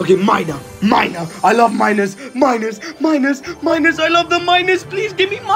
Okay, miner, miner. I love miners, miners, miners, miners. I love the miners. Please give me miners.